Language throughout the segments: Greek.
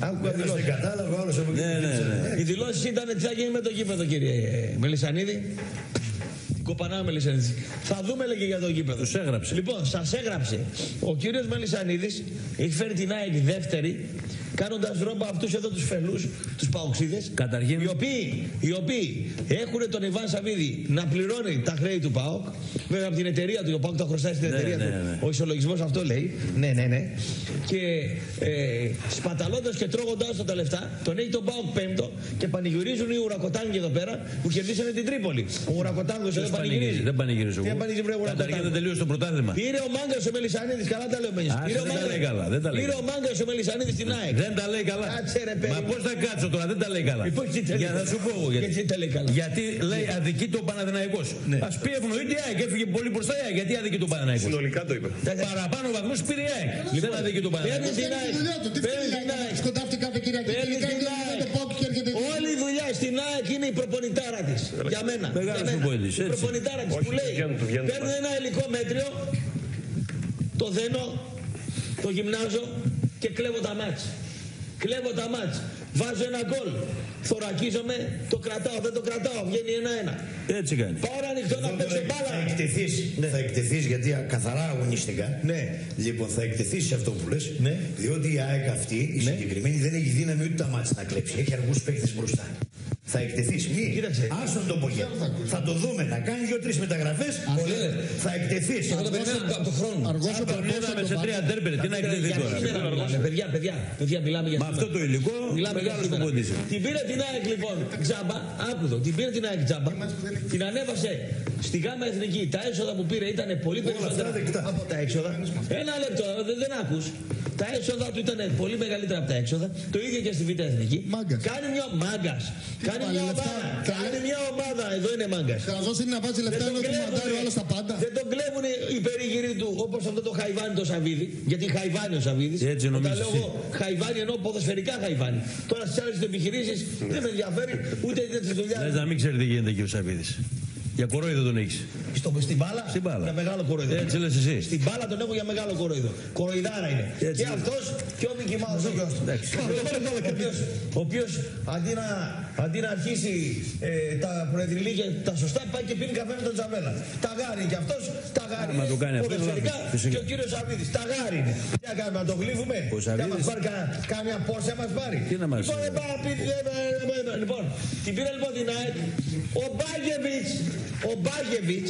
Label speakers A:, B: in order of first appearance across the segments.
A: Άκουγα
B: Δεν
A: δηλώσεις.
B: κατάλαβα όλος από εκεί.
C: Ναι, ναι, ναι.
A: Οι δηλώσεις ήταν τι θα γίνει με το γήπεδο, κύριε ε, Μελισανίδη. Κοπανά Μελισανίδη. Θα δούμε λέγε για το γήπεδο.
C: Τους έγραψε.
A: Λοιπόν, σας έγραψε. Ο κύριος Μελισανίδης έχει φέρει την ΑΕΚ δεύτερη, κάνοντας ρόμπα αυτούς εδώ τους φελούς, τους παοξίδες.
C: Καταρχήν-
A: Οι οποίοι, οι οποίοι έχουν τον Ιβάν Σαββίδη να πληρώνει τα χρέη του ΠΑΟΚ. Βέβαια από την εταιρεία του, ο ΠΑΟΚ τα χρωστάει στην
C: Ναι,
A: εταιρεία
C: ναι,
A: του.
C: ναι.
A: Ο ισολογισμός αυτό λέει. Ναι, ναι, ναι. Και ε, σπαταλώντας και τρώγοντάς του τα λεφτά, τον έχει τον Πάοκ πέμπτο και πανηγυρίζουν οι ουρακοτάγκοι εδώ πέρα που κερδίσανε την Τρίπολη. Ο ουρακοτάγκο εδώ
C: Ποιος
A: πανηγυρίζει.
C: πανηγυρίζει, δεν πανηγυρίζω
A: Τι
C: εγώ.
A: πανηγυρίζει, βρε,
C: Καταρχήν
A: ουρακοτάγκο.
C: δεν τελείωσε το πρωτάθλημα.
A: Πήρε ο μάγκας ο Μελισανίδης, καλά τα λέω Μένιο.
C: Α,
A: Πήρε ο
C: δεν τα
A: Μάγκας-
C: λέει καλά, δεν τα λέει
A: Πήρε ο
C: καλά.
A: μάγκας ο Μελισανίδης στην ΑΕΚ.
C: Δεν τα λέει καλά.
A: Κάτσε, ρε, παιδί.
C: Μα πώς θα κάτσω τώρα, δεν τα λέει καλά.
A: Λοιπόν, τι τα λέει
C: Για να
A: καλά.
C: σου πω εγώ γιατί.
A: Γιατί τα λέει καλά.
C: Γιατί λέει αδική το Παναδημαϊκό.
A: Ναι.
C: Α πει ευνοείται η ΑΕΚ, έφυγε πολύ μπροστά η ΑΕΚ. Γιατί αδική το Παναδημαϊκό.
D: Συνολικά το είπε.
C: Παραπάνω βαθμούς πήρε η ΑΕΚ. Δεν αδική το
A: Παίρνεις
C: Παναδημαϊκό.
A: την
E: Κάνει
A: ΑΕΚ.
E: τη δουλειά του. Τι
A: Παίρνεις
E: φταίει
A: την
E: να
A: ΑΕΚ.
E: σκοτάφτει κάθε Κυριακή.
A: Παίρνεις
E: Τελικά
A: την
E: είναι
A: ΑΕΚ.
E: το πόπ και έρχεται.
A: Όλη η δουλειά στην ΑΕΚ είναι η προπονητάρα της. Για μένα.
C: Μεγάλος
A: Για μένα.
C: προπονητής,
A: Η
C: έτσι.
A: προπονητάρα της
D: Όχι,
A: που λέει.
D: βγαίνουν, του βγαίνουν.
A: Παίρνω ένα υλικό μέτριο, το δένω, το γυμνάζω και κλέβω τα μάτς. Κλέβω τα μάτς. Βάζω ένα γκολ. Θωρακίζομαι, το κρατάω, δεν το κρατάω. Βγαίνει ένα-ένα.
C: Έτσι κάνει.
A: Πάω να ανοιχτώ να παίξω
B: Θα
A: μπάλα.
B: εκτεθείς, θα εκτεθείς γιατί καθαρά αγωνιστικά.
A: Ναι.
B: Λοιπόν, θα εκτεθείς σε αυτό που λες.
A: Ναι.
B: Διότι η ΑΕΚ αυτή, η συγκεκριμένη, δεν έχει δύναμη ούτε τα μάτια να κλέψει. Έχει αργούς παίκτες μπροστά. Θα εκτεθείς. Μη.
A: Κοίταξε.
B: Άστον το πογέ. Θα το δούμε. Να κάνει δύο-τρεις μεταγραφές.
A: Πολύ.
B: Θα εκτεθείς.
A: Εγώ το περιμένω από το χρόνο.
E: Αργός ο
C: Τον
E: Παρκός
C: είδαμε
E: από
C: σε
E: τον
C: τρία τέρπερ. Τι να εκτεθείς
A: Για
C: τώρα.
A: σήμερα μιλάμε, παιδιά, παιδιά, παιδιά, μιλάμε για
C: Με
A: σήμερα.
C: αυτό το υλικό
A: Μιλάμε για
C: μεγάλο
A: σήμερα.
C: προπονητή.
A: Την πήρε την ΑΕΚ λοιπόν τζάμπα, άκουδο, την πήρε την ΑΕΚ τζάμπα, την ανέβασε στη ΓΑΜΑ Εθνική. Τα έσοδα που πήρε ήταν πολύ περισσότερα
B: δεκτά.
A: από τα έξοδα. Ένα λεπτό, δεν, δεν άκους. Τα έσοδα του ήταν πολύ μεγαλύτερα από τα έξοδα. Το ίδιο και στη Β' Εθνική.
E: Μάγκας.
A: Κάνει μια μάγκας. Κάνει
E: Πάλι
A: μια
E: λεφτά.
A: ομάδα.
E: Καλά.
A: Κάνει μια ομάδα. Εδώ είναι μάγκας.
E: Καραζός είναι να βάζει λεφτά
A: Δεν
E: ενώ
A: τον
E: του
A: κλέβουνε.
E: μαντάρει ο άλλος τα πάντα.
A: Δεν τον κλέβουν οι περίγυροι του όπως αυτό το Χαϊβάνι το Σαββίδι. Γιατί Χαϊβάνι ο Σαββίδι.
C: Έτσι νομίζεις
A: λέω
C: εσύ.
A: εγώ Χαϊβάνι ενώ ποδοσφαιρικά Χαϊβάνι. Τώρα στις άλλες επιχειρήσεις δεν με ενδιαφέρει ούτε τέτοιε δουλειά.
C: Λες να μην ξέρει τι γίνεται εκεί ο Σαββίδης. Για κορόιδο τον έχεις.
A: Στο, στην μπάλα,
C: Στην μπάλα.
A: για μεγάλο κοροϊδό.
C: Έτσι λες εσύ.
A: Στην μπάλα τον έχω για μεγάλο κοροϊδό. Κοροϊδάρα είναι.
C: Έτσι
A: και
C: είναι.
A: αυτός και ο Μίκη Μάους ο γιος του. Ο οποίος- Ο οποίος αντί να, αντί να αρχίσει ε, τα προεδρυλίκια τα σωστά πάει και πίνει καφέ με τον Τζαβέλα. Τα γάρι και αυτός, τα γάρι.
C: Άμα
A: είναι.
C: το κάνει αυτό,
A: Ποδοσφαιρικά
C: λάθος. Φυσικά.
A: και ο κύριος Σαββίδης. Τα γάρι είναι. Τι να κάνουμε, να το γλύφουμε;
C: Ο
A: Να
C: Σαββίδης-
A: μας πάρει κα- κάμια πόρσα, μας πάρει;
C: Τι να μας-
A: Λοιπόν, δεν πάει να πει, δεν πάει- δεν πάει- Λοιπόν, την πήρε λοιπόν την ΑΕΚ. Ο Μπάγεβιτ, ο Μπάγεβιτ,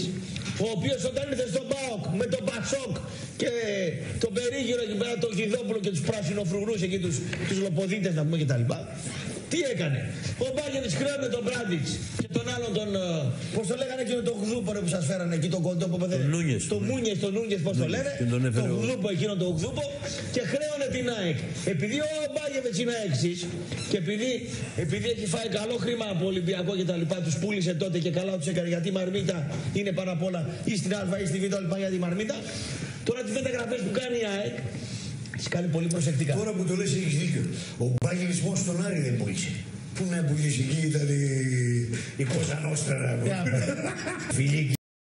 A: ο οποίος όταν ήρθε στον Πάοκ με τον Πασόκ και τον περίγυρο εκεί πέρα, τον Γιδόπουλο και τους πράσινοφρουρού εκεί, τους τους λοποδίτες να πούμε κτλ. Τι έκανε; Ο Μπάγεβιτ χρέωνε τον Μπράντιτς και τον άλλον τον. Πώς το λέγανε εκείνο τον Γδούπο ρε, που σας φέρανε εκεί τον κοντό που πεθαίνει.
C: Τον Νούνιες.
A: Το Μούνιε, τον Νούνιες, πώς το λένε.
C: και τον έφερε
A: Το
C: ο-
A: Γδούπο εκείνο τον Γδούπο και χρέωνε την ΑΕΚ. Επειδή ο Μπάγεβιτ είναι έξις και επειδή, επειδή έχει φάει καλό χρήμα από Ολυμπιακό και τα λοιπά, τους πούλησε τότε και καλά τους έκανε γιατί η Μαρμίτα είναι πάνω απ' όλα ή στην Α ή στη Β' λοιπά για τη Μαρμίτα. Τώρα τι μεταγραφέ που κάνει η ΑΕΚ, τι κάνει πολύ προσεκτικά.
B: Τώρα που το λες έχεις δίκιο. Ο Μπάγεβιτς μόνο στον Άρη δεν πούλησε. Πού να πουλήσει εκεί ήταν η, η Κόζα Νόστρα.
A: Για-
B: Φιλική.